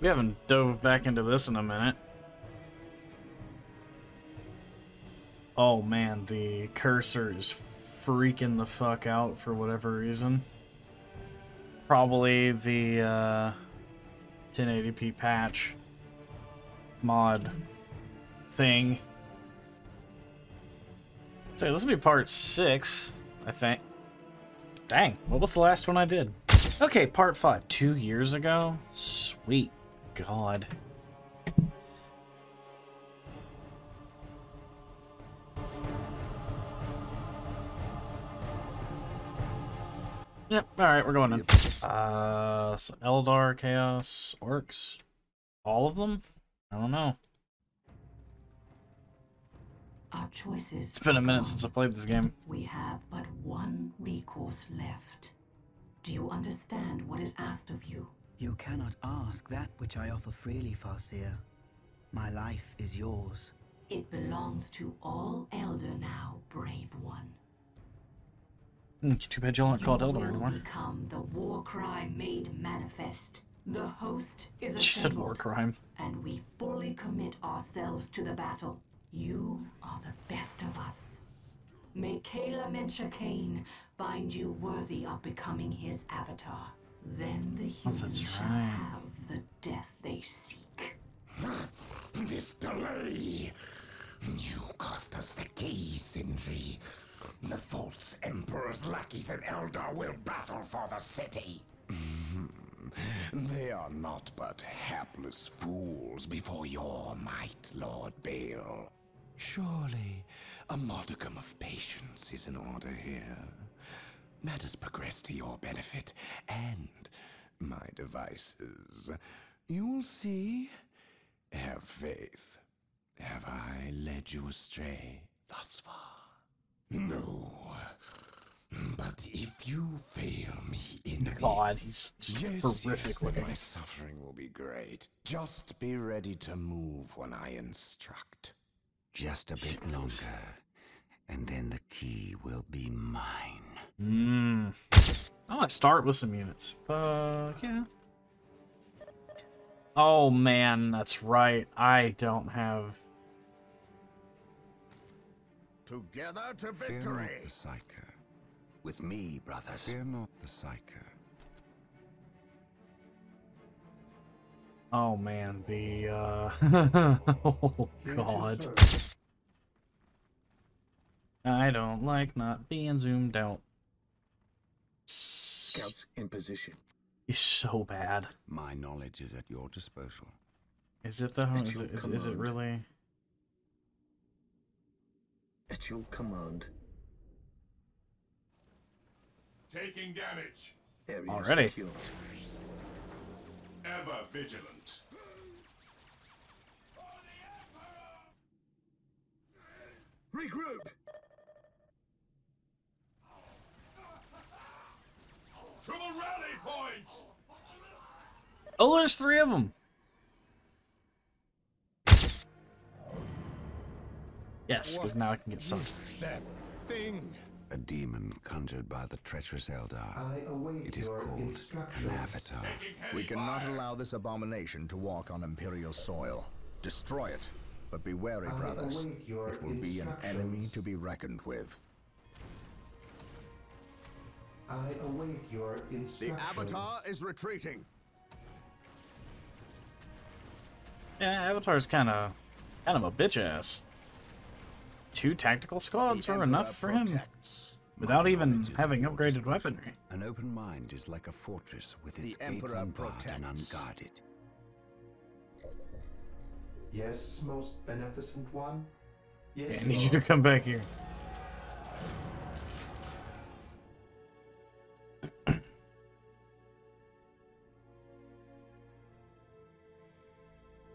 We haven't dove back into this in a minute. Oh man, the cursor is freaking the fuck out for whatever reason. Probably the uh, 1080p patch mod thing. So this will be part six, I think. Dang, what was the last one I did? Okay, part five. Two years ago? Sweet God. Yep, alright, we're going in. Uh, so Eldar, Chaos, Orcs. All of them? I don't know. Our choices. It's been a minute gone. since I played this game. We have but one recourse left. Do you understand what is asked of you? You cannot ask that which I offer freely, Farseer. My life is yours. It belongs to all Eldar now, brave one. Hmm, Too bad y'all aren't called you Eldar will anymore. become the war cry made manifest. The host is She said war assembled, crime. and we fully commit ourselves to the battle. You are the best of us. May Kaela Mensha Khaine find you worthy of becoming his avatar. Then the Oh, humans that's shall right. have the death they seek. This delay! You cost us the key, Sindri. The false Emperor's lackeys and Eldar will battle for the city. they are not but hapless fools before your might, Lord Bale. Surely, a modicum of patience is in order here. Us progress to your benefit and my devices. You'll see. Have faith. Have I led you astray thus far? Hmm. No. But if you fail me in God, this, he's yes, horrific yes, looking. my suffering will be great. Just be ready to move when I instruct. Just a bit longer, and then the key will be mine. Mmm. I want to start with some units. Fuck yeah. Oh man, that's right. I don't have. Together to Fear not the Psyker. With me, brothers. Fear not the Psyker. Oh man, the uh. oh god. I don't like not being zoomed out. Scouts in position. Is so bad. My knowledge is at your disposal. Is it though? At Is it, is, is it really? At your command. Taking damage. Area Already. secured. Ever vigilant. Regroup! To the rally point! Oh, there's three of them. Yes, because now I can get some. That thing! A demon conjured by the treacherous Eldar. It is called an avatar. We cannot allow this abomination to walk on Imperial soil. Destroy it. But be wary, brothers. It will be an enemy to be reckoned with. I await your The. Avatar is retreating. Yeah, Avatar's kind of, kind of a bitch ass. Two tactical squads The were enough for him, protects. without even knowledge is at having upgraded weaponry. An open mind is like a fortress with The its gates unbarred and unguarded. Yes, most beneficent one. Yes, Yeah, I need you to come back here.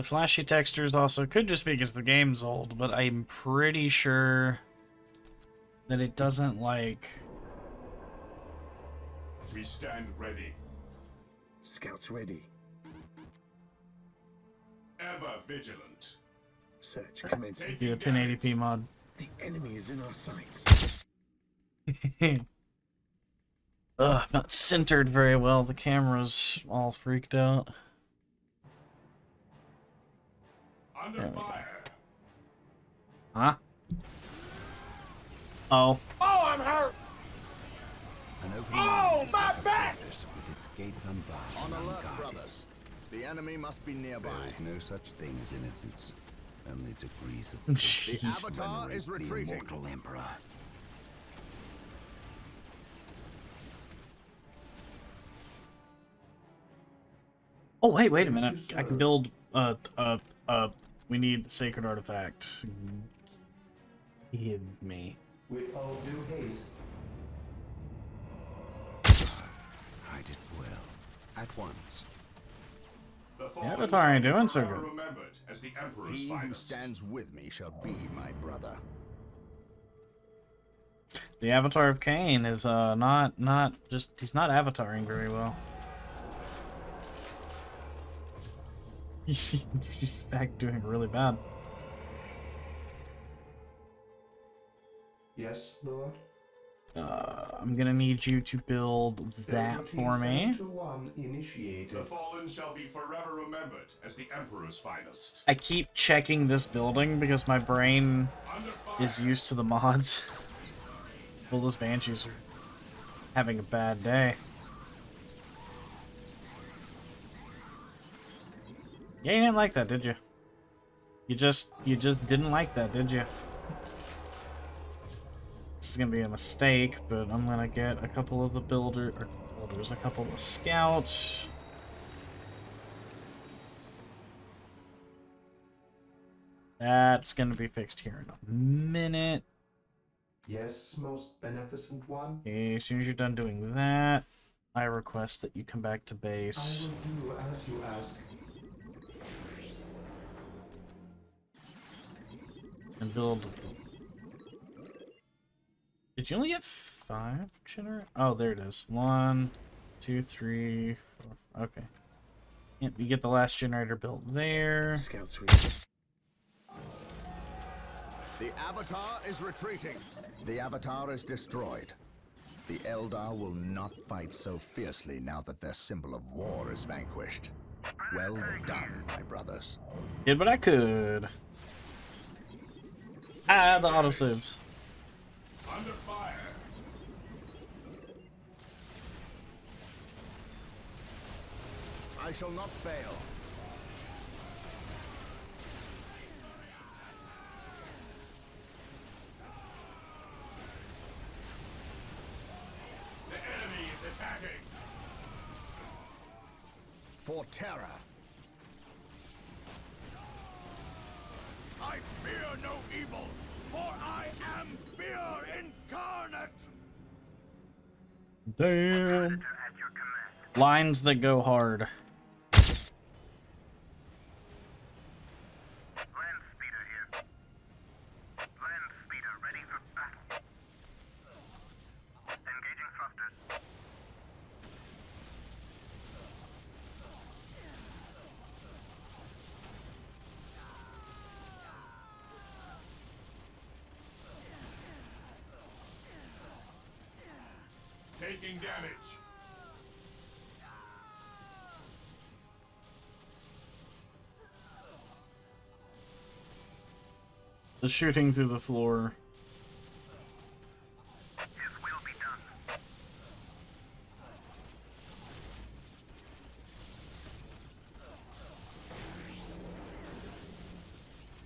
The flashy textures also could just be because the game's old, but I'm pretty sure that it doesn't like. We stand ready. Scouts ready. Ever vigilant. Search commencing. the 1080p mod. The enemy is in our sights. Ugh, not centered very well. The camera's all freaked out. There we go. fire. Huh? Oh. Oh, I'm hurt! An Oh, is my the back! with its gates unbarred On alert, unguarded. brothers. The enemy must be nearby. There is no such thing as innocence. Only degrees of The Jeez. Avatar venerate is the retreating. immortal emperor. Oh, hey, wait a minute. I can build, a, uh, uh, we need the sacred artifact. Give me. With all due haste, Hide it well. At once. The fallen Avatar ain't doing so good. remembered as the Emperor's He who stands with me shall be my brother. The Avatar of Khaine is, uh, not, not, just, he's not avataring very well. He's, he's in fact doing really bad. yes, Lord. Uh, I'm gonna need you to build that for me. To one initiated. The fallen shall be forever remembered as the Emperor's finest. I keep checking this building because my brain is used to the mods. Well, those banshees are having a bad day. Yeah, you didn't like that, did you? You just, you just didn't like that, did you? This is gonna be a mistake, but I'm gonna get a couple of the builder, or builders, a couple of scouts. That's gonna be fixed here in a minute. Yes, most beneficent one. Okay, as soon as you're done doing that, I request that you come back to I base. will do as you ask. And build. Did you only get five generator? Oh, there it is. One, two, three, four. Okay. Yep, you get the last generator built there. Scouts ready. The Avatar is retreating. The Avatar is destroyed. The Eldar will not fight so fiercely now that their symbol of war is vanquished. Well done, my brothers. Did what I could. Ah, the autosaves. Under fire. I shall not fail. The enemy is attacking. For terror. I fear no evil, for I am fear incarnate. Damn. Lines that go hard. Land speeder here. Land speeder ready for battle. Engaging thrusters. Taking damage. The shooting through the floor.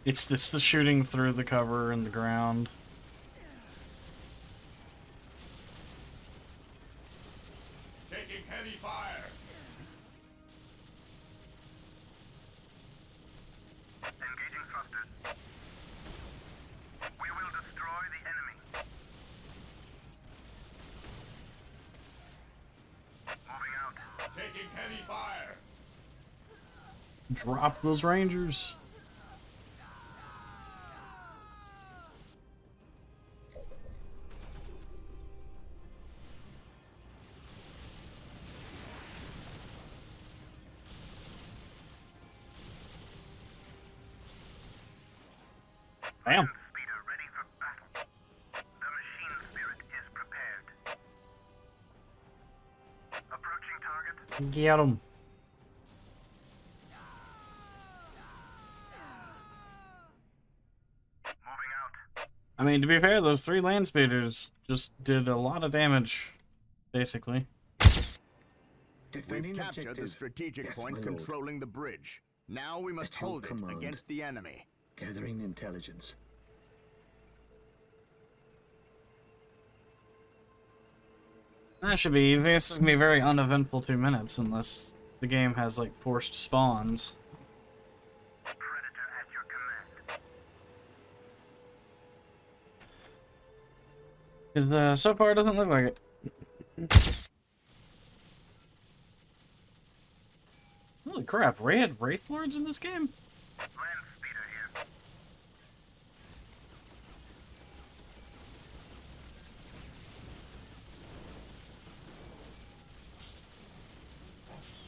It's this the shooting through the cover and the ground. Drop those rangers. Get him. I mean, to be fair, those three land speeders just did a lot of damage, basically. Defending We've captured objective. the strategic yes, point controlling the bridge. Now we must hold it command. against the enemy. Gathering intelligence. That should be easy. This is gonna be very uneventful two minutes unless the game has like forced spawns. Predator at your command. Because uh, so far it doesn't look like it. Holy crap, Ray had Wraith Lords in this game? Land speeder here.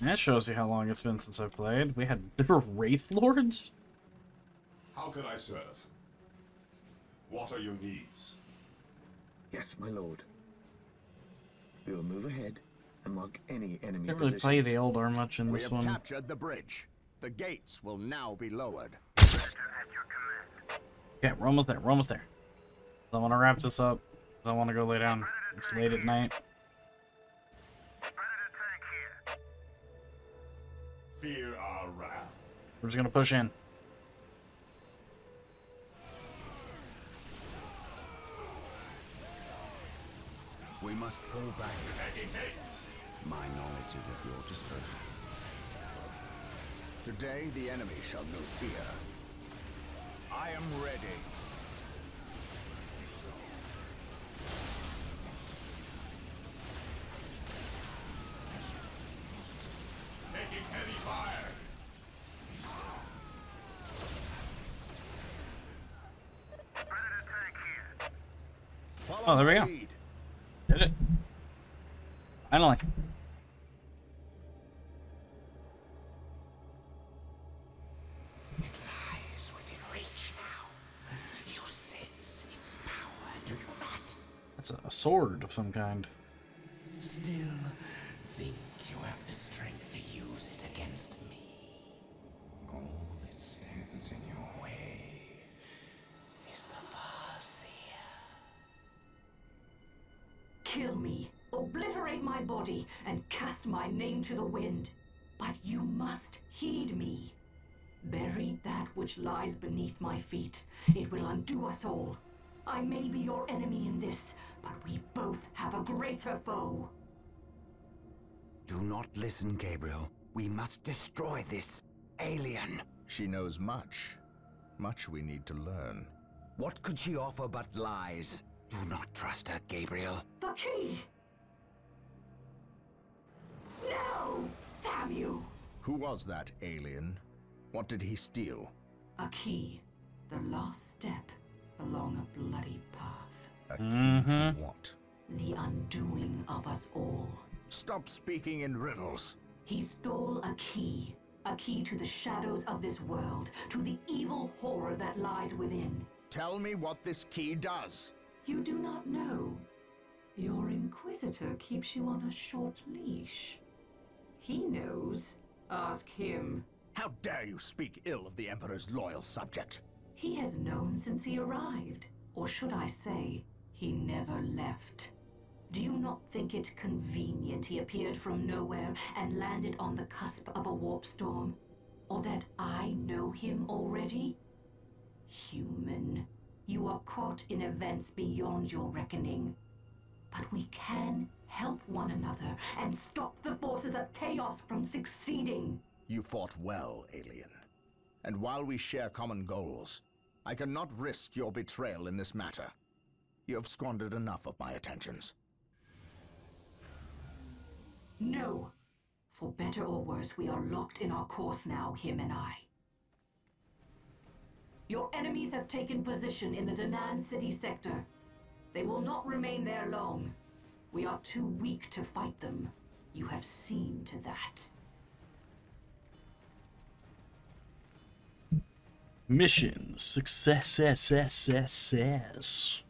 That shows you how long it's been since I've played. We had there were Wraith Lords? How can I serve? What are your needs? Yes, my lord. We will move ahead and mark any enemy Didn't really positions. play the Eldar much in We this have one. captured the bridge. The gates will now be lowered. Predator at your command. Yeah, we're almost there. We're almost there. I want to wrap this up. I want to go lay down. It's late at night. Fear our wrath. We're just gonna push in. We must fall back. My knowledge is at your disposal. Today the enemy shall know fear. I am ready. Taking heavy fire. Predator tank here. Follow Oh, there we go. Did it. Finally. It lies within reach now. You sense its power, do you not? That's a, a sword of some kind. Still think to the wind. But you must heed me. Bury that which lies beneath my feet. It will undo us all. I may be your enemy in this, but we both have a greater foe. Do not listen, Gabriel. We must destroy this alien. She knows much. Much we need to learn. What could she offer but lies? Do not trust her, Gabriel. The key! Who was that alien? What did he steal? A key. The last step along a bloody path. A key to Mhm. what? The undoing of us all. Stop speaking in riddles. He stole a key. A key to the shadows of this world, to the evil horror that lies within. Tell me what this key does. You do not know. Your Inquisitor keeps you on a short leash. He knows. Ask him. How dare you speak ill of the Emperor's loyal subject? He has known since he arrived. Or should I say, he never left. Do you not think it convenient he appeared from nowhere and landed on the cusp of a warp storm? Or that I know him already? Human, you are caught in events beyond your reckoning. But we can help one another and stop the forces of chaos from succeeding. You fought well, alien. And while we share common goals, I cannot risk your betrayal in this matter. You have squandered enough of my attentions. No. For better or worse, we are locked in our course now, him and I. Your enemies have taken position in the Danan City sector. They will not remain there long. We are too weak to fight them. You have seen to that. Mission success, success.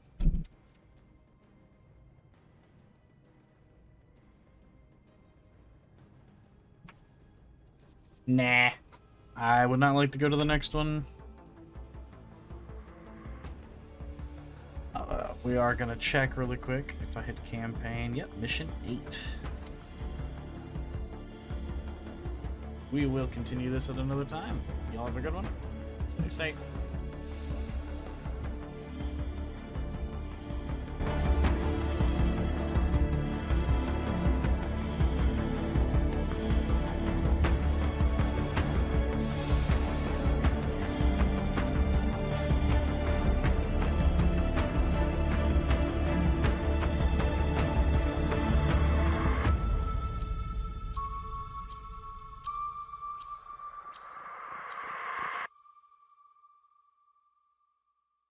Nah. I would not like to go to the next one. We are going to check really quick if I hit campaign. Yep, mission 8. We will continue this at another time. Y'all have a good one. Stay safe.